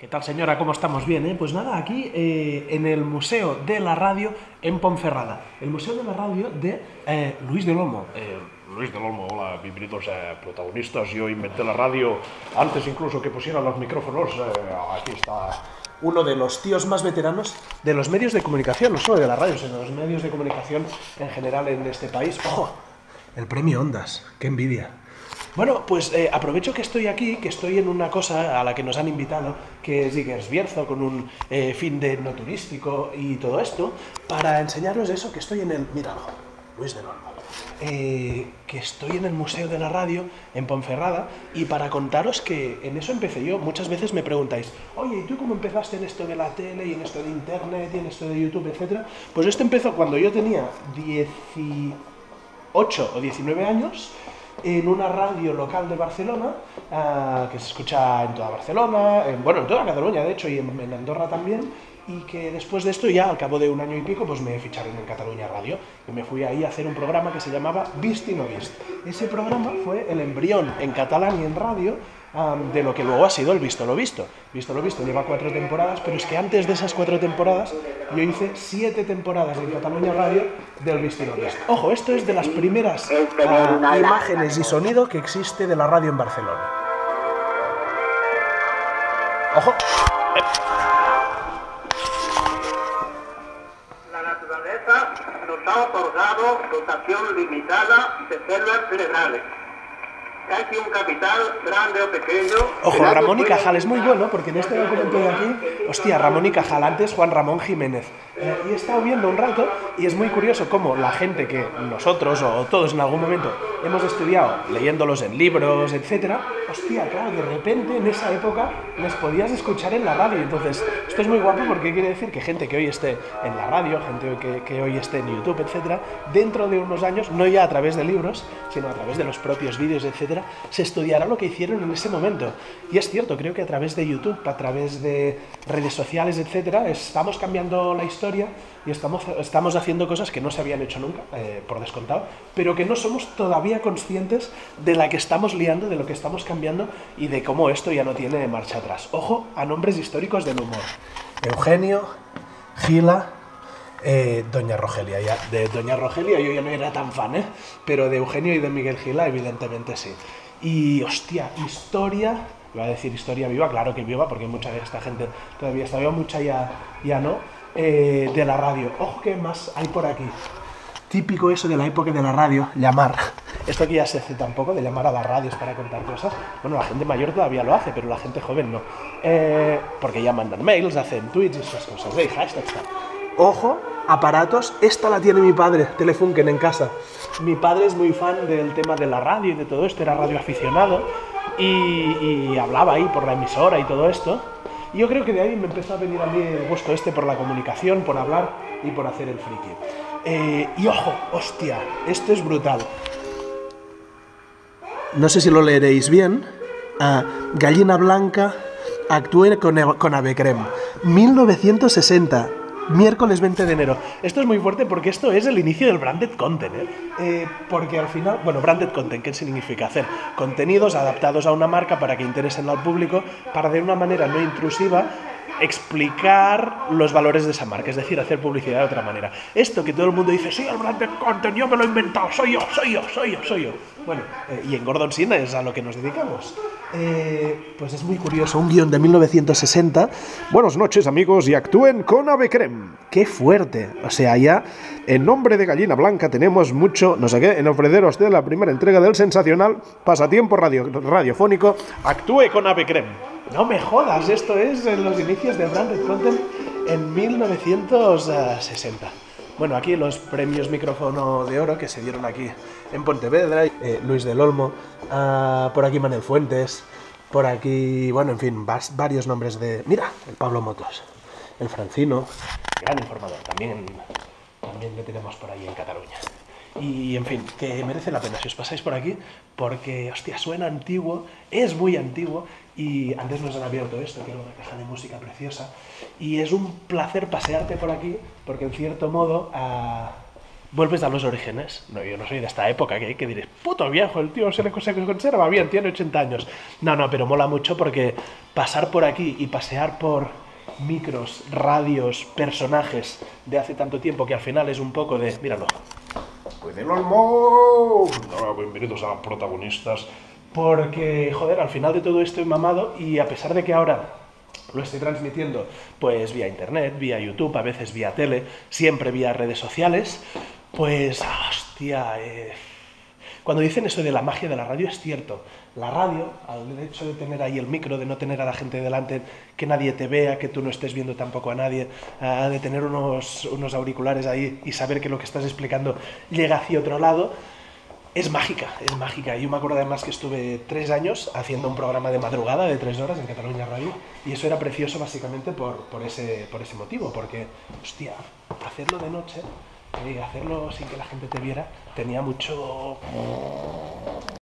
¿Qué tal señora? ¿Cómo estamos? Bien, ¿eh? Pues nada, aquí eh, en el Museo de la Radio en Ponferrada. El Museo de la Radio de eh, Luis del Olmo. Luis del Olmo, hola, bienvenidos a protagonistas. Yo inventé la radio antes incluso que pusieran los micrófonos. Aquí está. Uno de los tíos más veteranos de los medios de comunicación, no solo de la radio, sino de los medios de comunicación en general en este país. ¡Ojo! El premio Ondas, qué envidia. Bueno, pues eh, aprovecho que estoy aquí, que estoy en una cosa a la que nos han invitado, que es Digers Bierzo, con un eh, fin de no turístico y todo esto, para enseñaros eso, que estoy en el... Míralo, Luis de Olmo. Eh, que estoy en el Museo de la Radio en Ponferrada y para contaros que en eso empecé yo. Muchas veces me preguntáis, oye, ¿y tú cómo empezaste en esto de la tele y en esto de Internet y en esto de YouTube, etcétera? Pues esto empezó cuando yo tenía 18 o 19 años en una radio local de Barcelona, uh, que se escucha en toda Barcelona, en, bueno, en toda Cataluña de hecho, y en, en, Andorra también, y que después de esto ya, al cabo de un año y pico, pues me ficharon en Cataluña Radio, y me fui ahí a hacer un programa que se llamaba Vist y no Vist. Ese programa fue el embrión en catalán y en radio um, de lo que luego ha sido el Visto lo Visto. Visto lo Visto lleva cuatro temporadas, pero es que antes de esas cuatro temporadas yo hice siete temporadas en Cataluña Radio del Visto lo Visto. Ojo, esto es de las primeras uh, imágenes y sonido que existe de la radio en Barcelona. Ojo. La naturaleza nos ha otorgado dotación limitada de células cerebrales. Casi un capital, grande o pequeño. Ojo, Ramón y Cajal es muy bueno porque en este documento de aquí, hostia, Ramón y Cajal, antes Juan Ramón Jiménez. Eh, y he estado viendo un rato y es muy curioso cómo la gente que nosotros o todos en algún momento hemos estudiado leyéndolos en libros, etcétera, hostia, claro, de repente en esa época les podías escuchar en la radio. Entonces, esto es muy guapo porque quiere decir que gente que hoy esté en la radio, gente que, que hoy esté en YouTube, etcétera, dentro de unos años, no ya a través de libros, sino a través de los propios vídeos, etcétera, se estudiará lo que hicieron en ese momento. Y es cierto, creo que a través de YouTube, a través de redes sociales, etcétera, estamos cambiando la historia y estamos, estamos haciendo cosas que no se habían hecho nunca, eh, por descontado, pero que no somos todavía conscientes de la que estamos liando, de lo que estamos cambiando y de cómo esto ya no tiene marcha atrás. Ojo a nombres históricos del humor. Eugenio, Gila, eh, Doña Rogelia. Ya, de Doña Rogelia yo ya no era tan fan, ¿eh? pero de Eugenio y de Miguel Gila evidentemente sí. Y hostia, historia, iba a decir historia viva, claro que viva, porque mucha de esta gente todavía está viva, mucha ya, ya no, eh, de la radio. Ojo, ¿qué más hay por aquí? Típico eso de la época de la radio, llamar. Esto aquí ya se hace tampoco, de llamar a las radios para contar cosas. Bueno, la gente mayor todavía lo hace, pero la gente joven no. Eh, porque ya mandan mails, hacen tweets y esas cosas. ¿eh? hashtags. Ojo, aparatos. Esta la tiene mi padre, Telefunken, en casa. Mi padre es muy fan del tema de la radio y de todo esto, era radioaficionado. Y, y hablaba ahí por la emisora y todo esto. Y yo creo que de ahí me empezó a venir a mí el gusto este por la comunicación, por hablar y por hacer el friki. Eh, y ojo, hostia, esto es brutal. No sé si lo leeréis bien. Uh, Gallina Blanca actúe con, con Avecrem. 1960 miércoles 20 de enero. Esto es muy fuerte porque esto es el inicio del branded content, ¿eh? Eh, porque al final, bueno, branded content, ¿qué significa? Hacer contenidos adaptados a una marca para que interesen al público, para de una manera no intrusiva explicar los valores de esa marca, es decir, hacer publicidad de otra manera. Esto que todo el mundo dice, sí, el branded content, yo me lo he inventado, soy yo, soy yo, soy yo, soy yo. Bueno, eh, y en Gordon Sin es a lo que nos dedicamos. Eh, pues es muy curioso, un guion de 1960. Buenas noches amigos y actúen con Avecrem. ¡Qué fuerte! O sea, ya en nombre de Gallina Blanca tenemos mucho, no sé qué, en ofreceros de la primera entrega del sensacional pasatiempo radio, radiofónico Actúe con Avecrem. No me jodas, esto es en los inicios de Branded Content en 1960. Bueno, aquí los premios micrófono de oro que se dieron aquí en Pontevedra, eh, Luis del Olmo, uh, por aquí Manuel Fuentes, por aquí, bueno, en fin, varios nombres de... Mira, el Pablo Motos, el Francino, gran informador, también, también le tenemos por ahí en Cataluña. Y en fin, que merece la pena si os pasáis por aquí, porque, hostia, suena antiguo, es muy antiguo, y antes nos han abierto esto, que era una caja de música preciosa, y es un placer pasearte por aquí, porque en cierto modo, uh, vuelves a los orígenes. No, yo no soy de esta época, que, que diréis, puto viejo, el tío se le se conserva bien, tiene 80 años. No, no, pero mola mucho porque pasar por aquí y pasear por micros, radios, personajes de hace tanto tiempo que al final es un poco de, míralo, Cuídenlo al mo. Ah, Bienvenidos a protagonistas. porque, joder, al final de todo esto he mamado y a pesar de que ahora lo estoy transmitiendo pues vía internet, vía YouTube, a veces vía tele, siempre vía redes sociales, pues, hostia, eh, cuando dicen eso de la magia de la radio es cierto. La radio, al hecho de tener ahí el micro, de no tener a la gente delante, que nadie te vea, que tú no estés viendo tampoco a nadie, ah, de tener unos, unos auriculares ahí y saber que lo que estás explicando llega hacia otro lado, es mágica, es mágica. Yo me acuerdo además que estuve tres años haciendo un programa de madrugada de tres horas en Cataluña Radio y eso era precioso básicamente por, ese, por ese motivo, porque, hostia, hacerlo de noche y hacerlo sin que la gente te viera tenía mucho